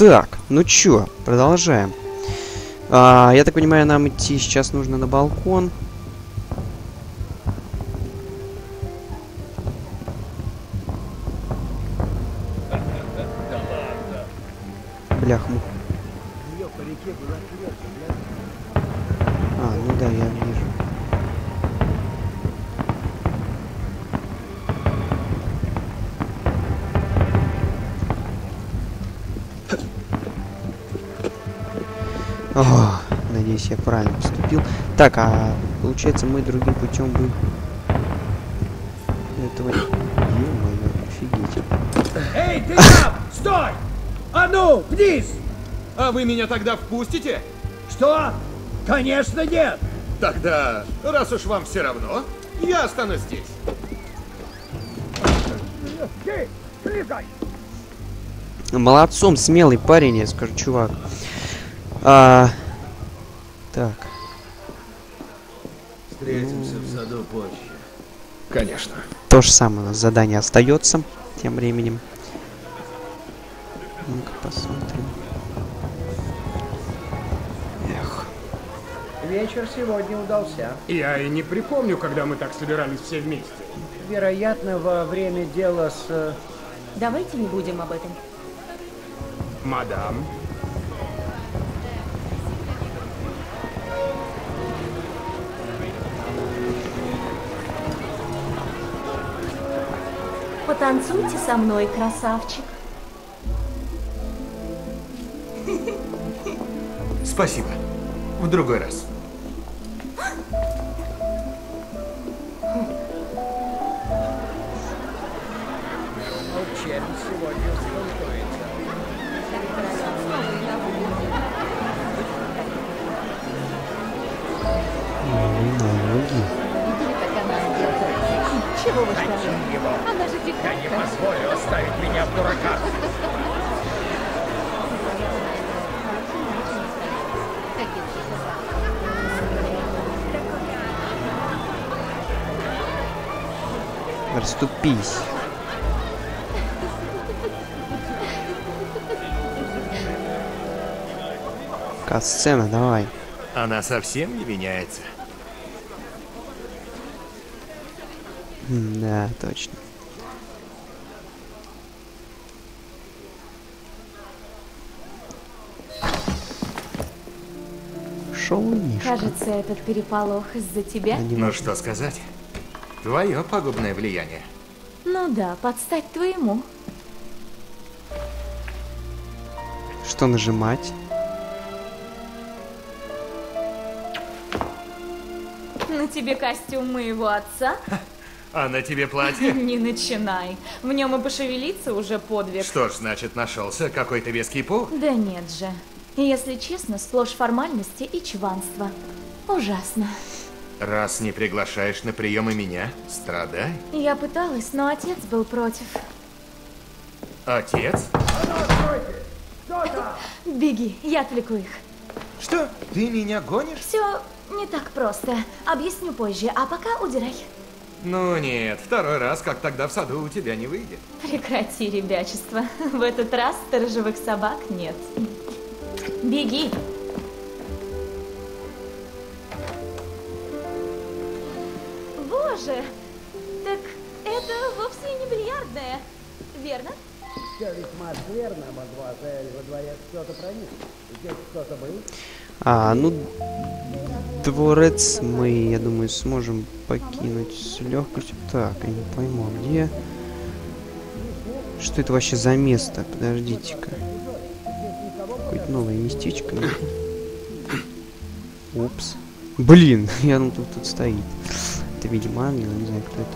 Так, ну чё, продолжаем. А, я так понимаю, нам идти сейчас нужно на балкон. Блях, мух. А, ну да, я надеюсь, я правильно поступил. Так, а получается мы другим путем бы этого... Ё-моё, офигеть. Эй, ты там! Стой! А ну, вниз! А вы меня тогда впустите? Что? Конечно нет! Тогда, раз уж вам все равно, я останусь здесь. Эй, слезай! Молодцом, смелый парень, я скажу, чувак. А, так. Встретимся в саду позже. Конечно. То же самое у нас задание остается тем временем. Ну-ка посмотрим. Эх. Вечер сегодня удался. Я и не припомню, когда мы так собирались все вместе. Вероятно, во время дела с... э, Давайте не будем об этом. Мадам, Потанцуйте со мной, красавчик. Спасибо. В другой раз. Чего вы ждали? Она же дикарка. Позволю оставить меня в дураках. Расступись. Касцена, давай. Она совсем не меняется. Да, точно. Шоунишка. Кажется, этот переполох из-за тебя. Ну что сказать? Твое пагубное влияние. Ну да, подстать твоему. Что нажимать? На тебе костюм моего отца? А на тебе платье? Не начинай. В нем и пошевелиться уже подвиг. Что ж, значит, нашелся какой-то веский повод. Да нет же. Если честно, сплошь формальности и чванство. Ужасно. Раз не приглашаешь на приемы меня, страдай. Я пыталась, но отец был против. Отец? Беги, я отвлеку их. Что? Ты меня гонишь? Все не так просто. Объясню позже, а пока удирай. Ну нет, второй раз, как тогда в саду, у тебя не выйдет. Прекрати ребячество. В этот раз сторожевых собак нет. Беги. Боже, так это вовсе не бильярдная, верно? Все весьма скверно, мадемуазель. Во дворец кто-то проник. Здесь кто-то был? А, ну, дворец мы, я думаю, сможем покинуть с легкостью. Так, я не пойму, а где... Что это вообще за место? Подождите-ка. Какое-то новое местечко. Упс. Блин, я ну тут, тут стоит. Это, видимо, ангел, не знаю, кто это.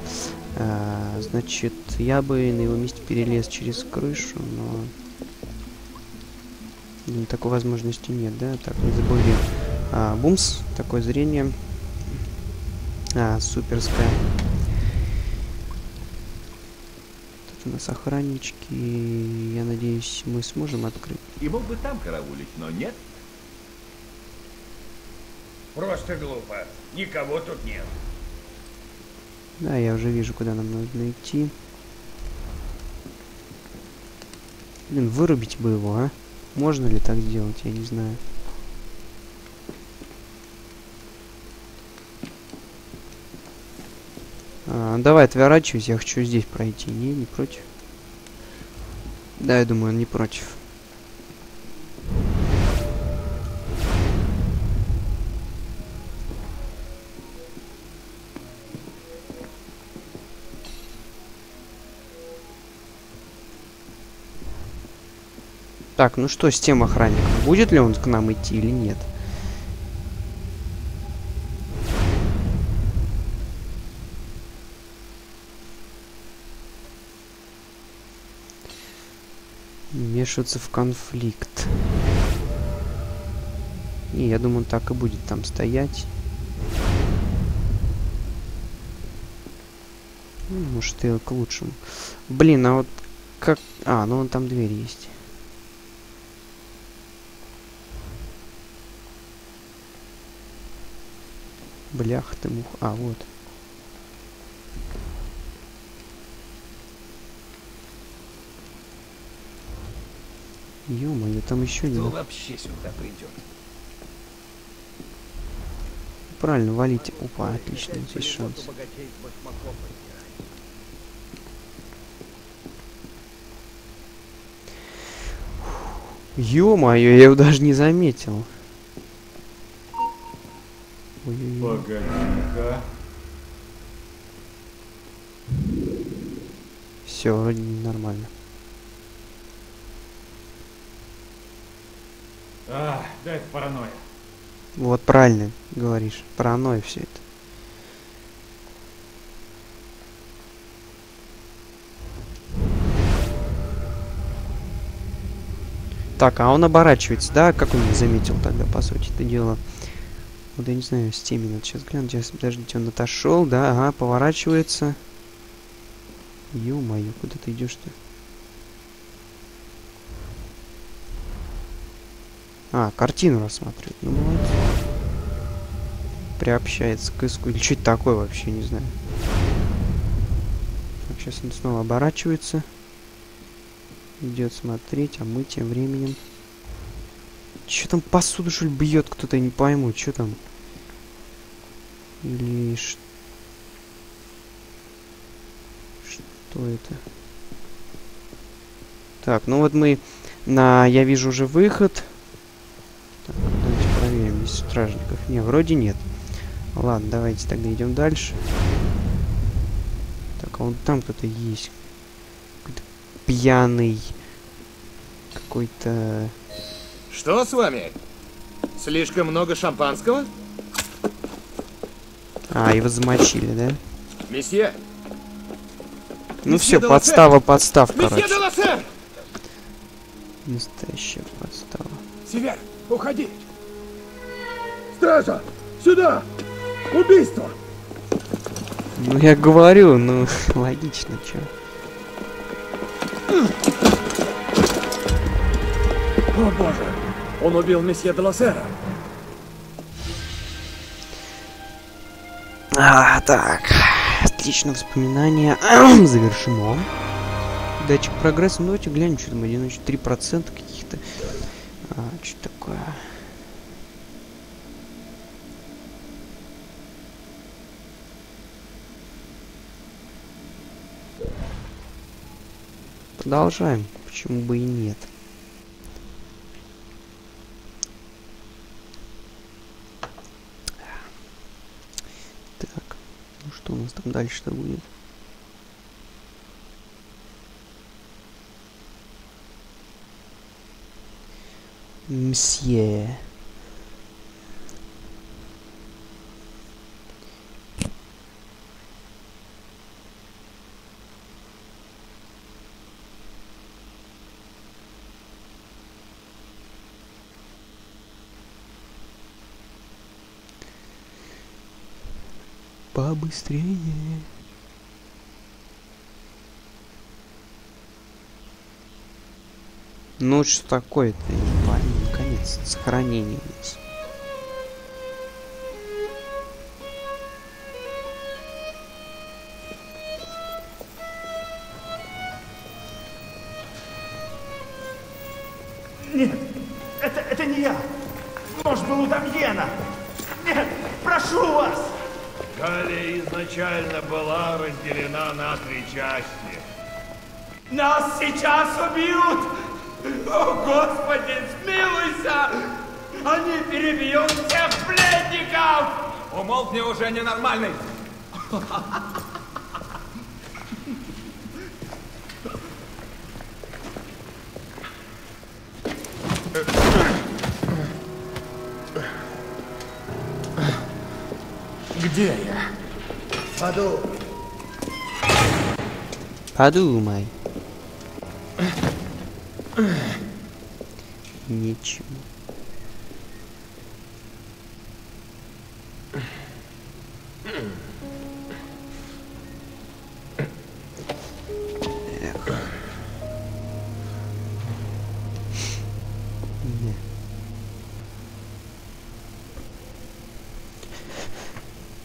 А, значит, я бы на его месте перелез через крышу, но... Такой возможности нет, да? Так, не забыли. А, бумс, такое зрение. А, суперская. Тут у нас охраннички. Я надеюсь, мы сможем открыть. И мог бы там караулить, но нет. Просто глупо. Никого тут нет. Да, я уже вижу, куда нам нужно идти. Блин, вырубить бы его, а? Можно ли так сделать, я не знаю. А, давай, отворачивайся, я хочу здесь пройти. Не, не против. Да, я думаю, он не против. Так, ну что с тем охранником? Будет ли он к нам идти или нет? Вмешиваться в конфликт. Не, я думаю, он так и будет там стоять. Ну, может, и к лучшему. Блин, а вот как... А, ну вон там дверь есть. Блях ты мух. А, вот. Ё-моё, там еще не... Кто вообще сюда придет? Правильно, валите. Опа, отлично, здесь шанс. отдирать. Ё-моё, я его даже не заметил. Ой-ой-ой. Погоди-ка. Все, вроде нормально. А, да это паранойя. Вот правильно говоришь. Паранойя все это. Так, а он оборачивается, да? Как он не заметил тогда, по сути, это дело? Вот я не знаю, с теми надо сейчас глянуть. Сейчас, подождите, он отошел, да, ага, поворачивается. Ё-моё, куда ты идешь-то? А, картину рассматривает. Ну, молодец. Приобщается к иску. Или что это такое вообще, не знаю. Так, сейчас он снова оборачивается. Идет смотреть, а мы тем временем... Че там посуду, что ли, бьет кто-то, я не пойму, что там? Или ш- что это? Так, ну вот мы на... Я вижу уже выход. Так, давайте проверим, есть стражников. Не, вроде нет. Ладно, давайте тогда идем дальше. Так, а вон там кто-то есть. Какой-то пьяный. Какой-то... Что с вами? Слишком много шампанского? А, его замочили, да? Месье! Ну Месье все, подстава, подстав, Месье короче. Лассер! Настоящая подстава. Север, уходи! Стража! Сюда! Убийство! Ну я говорю, ну логично, чё. О боже! Он убил месье де Лассера! А, так. Отлично, воспоминания завершено. Датчик прогресса. Ну, давайте глянем, что там, одиночек 3% каких-то. А, что такое? Продолжаем. Почему бы и нет? Так, ну что у нас там дальше-то будет? Мсье. Побыстрее. Ну что такое-то, я не пойму, наконец, сохранение нас. Нет, это, это не я. Нож был у Дамьена. Нет, прошу вас. Галия изначально была разделена на три части. Нас сейчас убьют. О, Господи, смилуйся. Они перебьют всех пленников. Умолкни уже, ненормальный! Где я? Паду. Подумай. Ничего.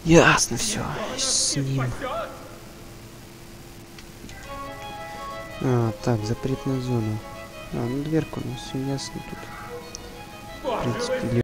Ясно все с ним. А, так, запретная зона. А, ну дверка у нас все ясно тут. В принципе,